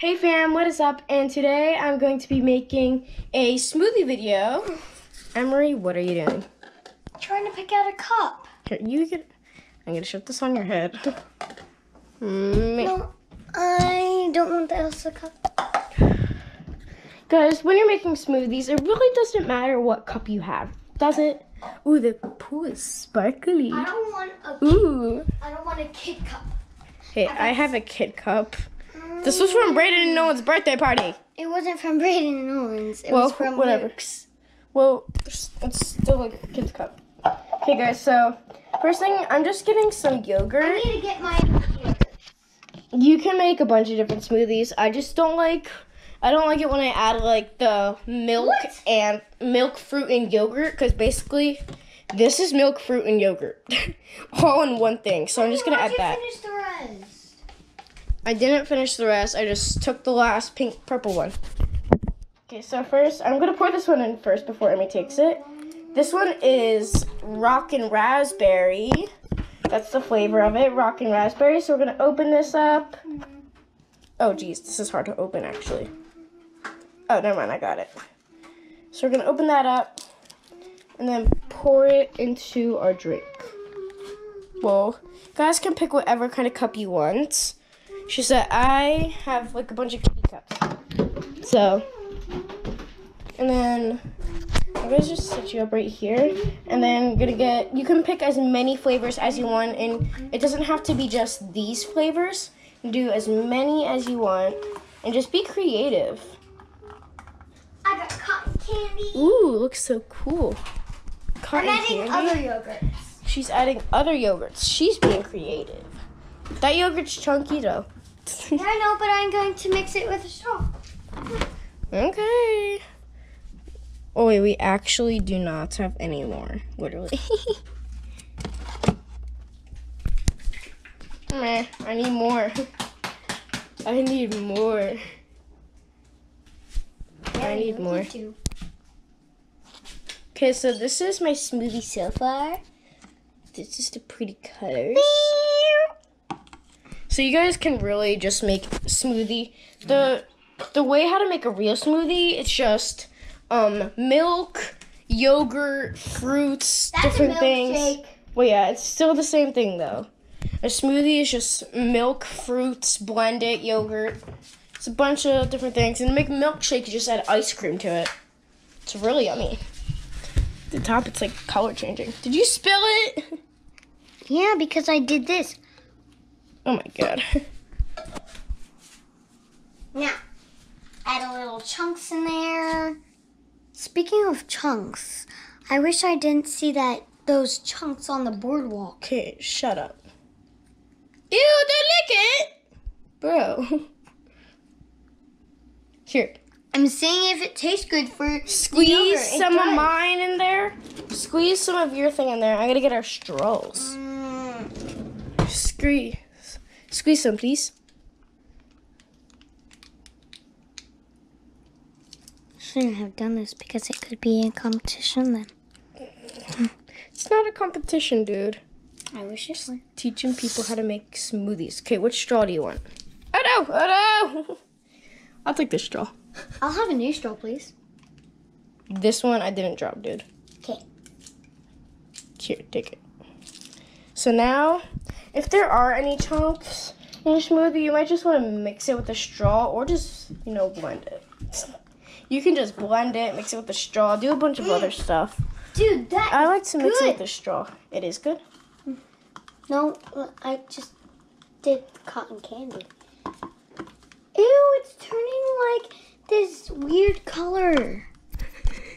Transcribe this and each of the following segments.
Hey fam, what is up? And today I'm going to be making a smoothie video. Emery, what are you doing? Trying to pick out a cup. Here, you get. I'm gonna shove this on your head. Mm, No, I don't want the Elsa cup. Guys, when you're making smoothies, it really doesn't matter what cup you have, does it? Ooh, the pool is sparkly. I don't want a. Ooh. I don't want a kid cup. Hey, I have a kid cup. This was from Brayden and Nolan's birthday party. It wasn't from Braden and Owens. It Well, was from whatever. Luke's. Well, it's still like a kid's cup. Okay, guys, so first thing, I'm just getting some yogurt. I need to get my. You can make a bunch of different smoothies. I just don't like I don't like it when I add like the milk What? and milk, fruit, and yogurt because basically this is milk, fruit, and yogurt all in one thing. So I'm just gonna add Why'd you that. I didn't finish the rest. I just took the last pink purple one. Okay, so first I'm gonna pour this one in first before Emmy takes it. This one is rock and raspberry. That's the flavor of it, rock and raspberry. So we're gonna open this up. Oh geez, this is hard to open actually. Oh, never mind, I got it. So we're gonna open that up and then pour it into our drink. Well, guys can pick whatever kind of cup you want. She said I have like a bunch of kitty cups. So, and then I'm gonna just set you up right here, and then gonna get. You can pick as many flavors as you want, and it doesn't have to be just these flavors. You can do as many as you want, and just be creative. I got cotton candy. Ooh, looks so cool. I'm Cotton adding candy. other yogurts. She's adding other yogurts. She's being creative. That yogurt's chunky though. Yeah, I know, but I'm going to mix it with a straw. Okay. Oh wait, we actually do not have any more. Literally. Meh, I need more. I need more. I need more. Okay, so this is my smoothie so far. This is the pretty colors. So you guys can really just make smoothie. The the way how to make a real smoothie, it's just um milk, yogurt, fruits, That's a different things. Well, yeah, it's still the same thing though. A smoothie is just milk, fruits, blend it, yogurt. It's a bunch of different things. And to make a milkshake, you just add ice cream to it. It's really yummy. The top, it's like color changing. Did you spill it? Yeah, because I did this. Oh my god. Now, add a little chunks in there. Speaking of chunks, I wish I didn't see that those chunks on the boardwalk. Okay, shut up. Ew, don't lick it! Bro. Here, I'm seeing if it tastes good for squeeze some of mine in there. Squeeze some of your thing in there. I gotta get our straws. Mm, Squeeze. Squeeze some, please. shouldn't have done this because it could be a competition then. It's not a competition, dude. I wish it were. Teaching people how to make smoothies. Okay, which straw do you want? Oh no! Oh no! I'll take this straw. I'll have a new straw, please. This one I didn't drop, dude. Okay. Here, take it. So now, if there are any chunks in your smoothie, you might just want to mix it with a straw or just, you know, blend it. You can just blend it, mix it with a straw, do a bunch of other stuff. Dude, that I like to mix it with a straw. It is good. No, I just did cotton candy. Ew, it's turning like this weird color.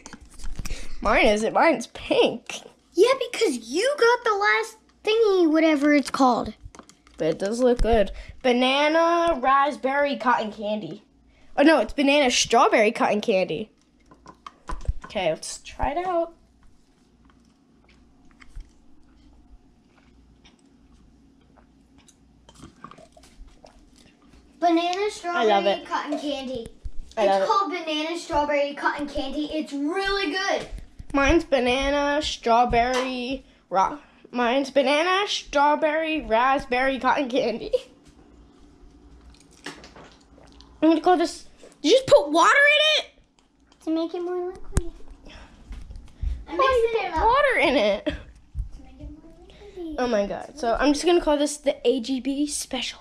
Mine isn't. Mine's pink. Yeah, because you got the last thingy, whatever it's called. But it does look good. Banana, raspberry, cotton candy. Oh no, it's banana, strawberry, cotton candy. Okay, let's try it out. Banana, strawberry, love it. cotton candy. I love it's it. called banana, strawberry, cotton candy. It's really good. Mine's banana, strawberry, rock. Mine's banana, strawberry, raspberry, cotton candy. I'm gonna call this. You just put water in it. To make it more liquidy. I Why you put water in it? It. Oh my god. So I'm just gonna call this the AGB special.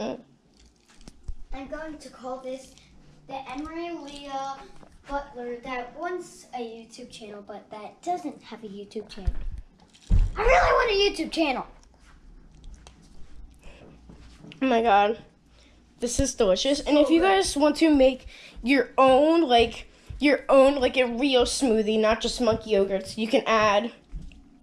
Mm. I'm going to call this the Emery Leah Butler that wants a YouTube channel, but that doesn't have a YouTube channel. I really want a YouTube channel. Oh my god. This is delicious. And if you guys want to make your own, like, your own, like, a real smoothie, not just monkey yogurts, you can add.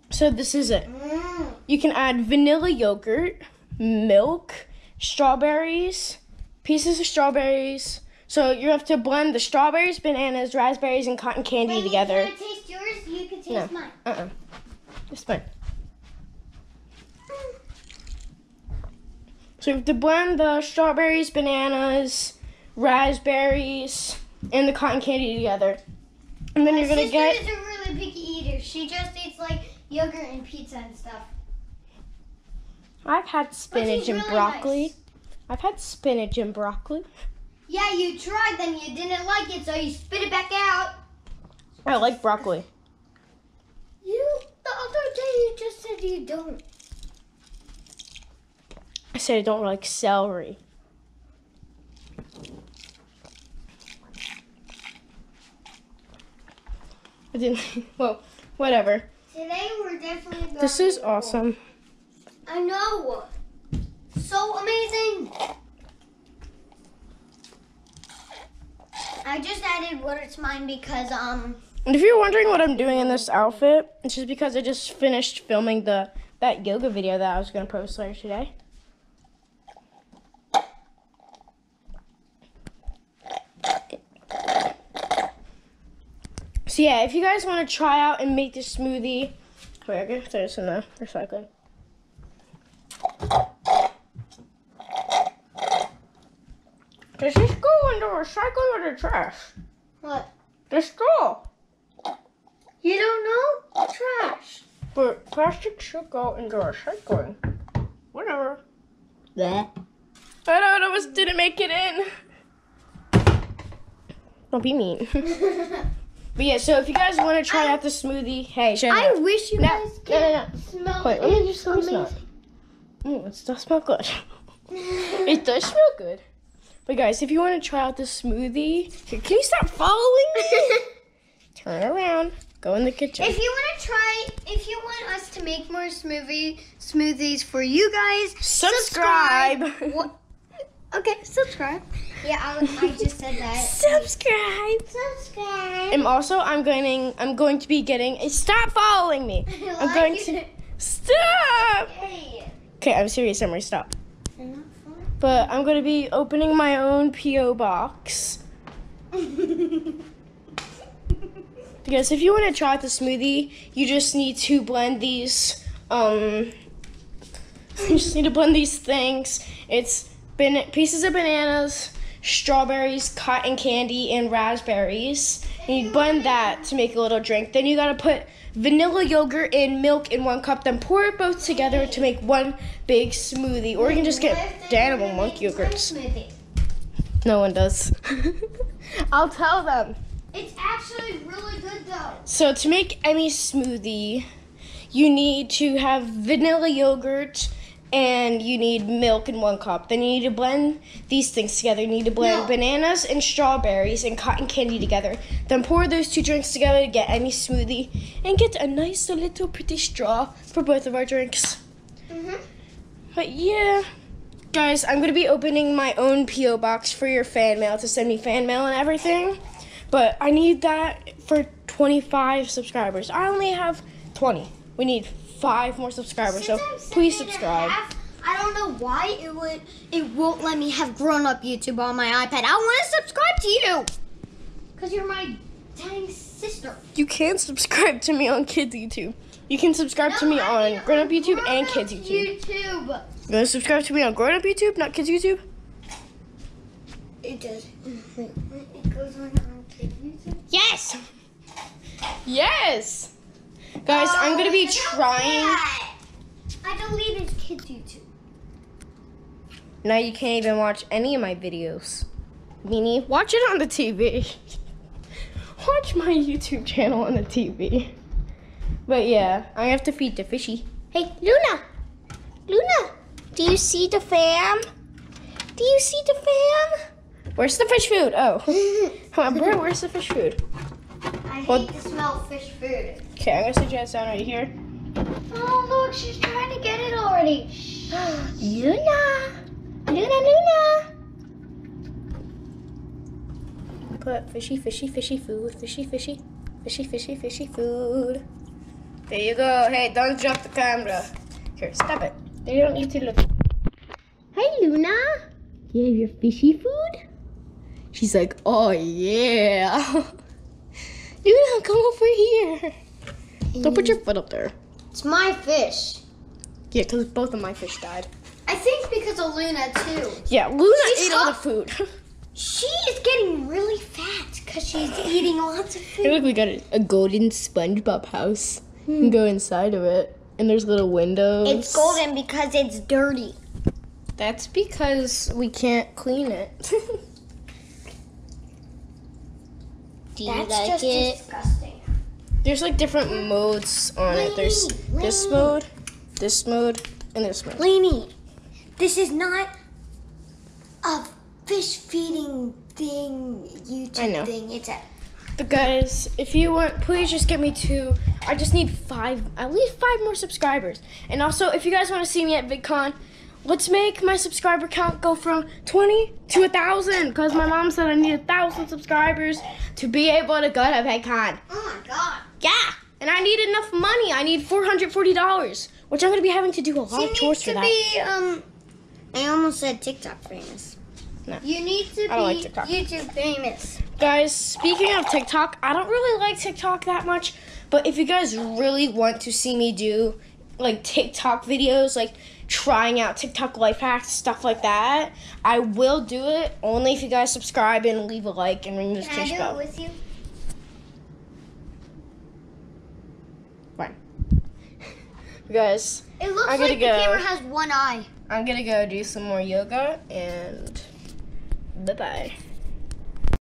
So this is it. Mm. You can add vanilla yogurt, milk, strawberries, pieces of strawberries. So you have to blend the strawberries, bananas, raspberries, and cotton candy Wait, together. Can I taste yours? You can taste No. mine. Uh-uh. It's fine. So you have to blend the strawberries, bananas, raspberries, and the cotton candy together. And then My you're gonna sister get is a really picky eater. She just eats like yogurt and pizza and stuff. I've had spinach and really broccoli. nice. I've had spinach and broccoli. Yeah, you tried them. You didn't like it, so you spit it back out. I like broccoli. You the other day you just said you don't. I said I don't like celery. I didn't. Well, whatever. Today we're definitely going This is awesome. I know. So amazing. I just added to mine because um And if you're wondering what I'm doing in this outfit, it's just because I just finished filming the that yoga video that I was gonna post later today. So yeah, if you guys want to try out and make this smoothie, wait, gonna throw this in the recycling. Does this go in the recycling or the trash? what? The straw. You don't know? Trash. But plastic should go into recycling. Whatever. Bleh. I don't know, almost didn't make it in. Don't be mean. but yeah, so if you guys want to try out the smoothie, hey, shut I wish you No, guys could no, no. smell Wait, it. let me just let me It's smell it. Mm, it does smell good. it does smell good. But guys, if you want to try out this smoothie, here, can you stop following me? Turn around. Go in the kitchen. If you want to try, if you want us to make more smoothie smoothies for you guys, Subscribe. What? Okay, subscribe. Yeah, I, I just said that. Subscribe. subscribe. And also, I'm going. I'm going to be getting. A, stop following me. I'm going to. Stop. Okay, I'm serious, Emery. Stop. But I'm going to be opening my own PO box because if you want to try out the smoothie, you just need to blend these. Um, you just need to blend these things. It's pieces of bananas, strawberries, cotton candy, and raspberries. And you blend that to make a little drink. Then you gotta put vanilla yogurt and milk in one cup. Then pour it both together to make one big smoothie. Or you can just get Danimal monkey yogurts. No one does. I'll tell them. It's actually really good though. So to make any smoothie, you need to have vanilla yogurt and you need milk in one cup. Then you need to blend these things together. You need to blend No. bananas and strawberries and cotton candy together. Then pour those two drinks together to get any smoothie and get a nice little pretty straw for both of our drinks. Mm-hmm. But yeah, guys, I'm gonna be opening my own PO box for your fan mail to send me fan mail and everything. But I need that for 25 subscribers. I only have 20. We need five more subscribers, so Since I'm please and subscribe. half, I don't know why it would. It won't let me have grown-up YouTube on my iPad. I want to subscribe to you, cause you're my dang sister. You can subscribe to me on Kids YouTube. You can subscribe to me I mean on Grown Up YouTube and grown-up Kids YouTube. YouTube. You gonna subscribe to me on Grown Up YouTube, not Kids YouTube? It does. It goes on YouTube. Yes! Yes! Guys, I'm gonna be Oh, trying. I deleted Kids YouTube. Now you can't even watch any of my videos. Meanie, watch it on the TV. watch my YouTube channel on the TV. But yeah, I have to feed the fishy. Hey, Luna! Luna! Do you see the fam? Do you see the fam? Where's the fish food? Oh. Come on, where, where's the fish food? I Well- hate to smell fish food. Okay, I'm gonna sit you guys down right here. Oh, look, she's trying to get it already. Luna! Luna, Luna! Put fishy, fishy, fishy food. Fishy, fishy, fishy, fishy, fishy food. There you go. Hey, don't drop the camera. Here, stop it. They don't need to look. Hey, Luna. You have your fishy food? She's like, oh yeah. Luna, come over here. Don't put your foot up there. It's my fish. Yeah, because both of my fish died. I think because of Luna, too. Yeah, Luna She's ate all the food. She is getting really fat because she's eating lots of Hey, food. look, we got a, a golden SpongeBob house. You can hmm. go inside of it, and there's little windows. It's golden because it's dirty. That's because we can't clean it. Do you That's like just it? disgusting. There's like different modes on it. There's Lenny, this mode, this mode, and this mode. Lainey, this is not a fish feeding thing, YouTube I know. thing. It's a But guys, if you want, please just get me to. I just need five, at least five more subscribers. And also, if you guys want to see me at VidCon, let's make my subscriber count go from 20 to a thousand. Because my mom said I need a thousand subscribers to be able to go to VidCon. oh my god. Yeah, and I need enough money. I need four hundred forty dollars, which I'm gonna be having to do a lot You of chores need for to that. be um. I almost said TikTok famous. No. You need to don't like be YouTube famous. Guys, speaking of TikTok, I don't really like TikTok that much, but if you guys really want to see me do like TikTok videos, like trying out TikTok life hacks, stuff like that, I will do it only if you guys subscribe and leave a like and ring the Can I do it bell. with you? Fine. guys, It looks I gotta like the go. camera has one eye. I'm gonna go do some more yoga and bye bye.